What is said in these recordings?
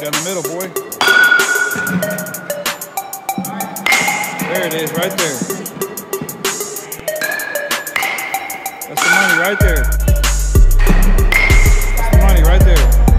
right down the middle, boy. There it is, right there. That's the money right there. That's the money right there.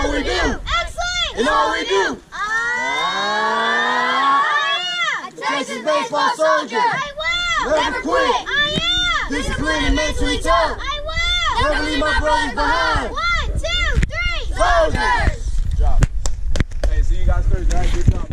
All we do! Excellent! And all we do! Ah! Texas baseball soldier! I will! Never quit! I am! Disciplined and mentally tough! I will! Never leave my brothers behind! One, two, three! Soldiers! Good job. Hey, see you guys Thursday. All right, good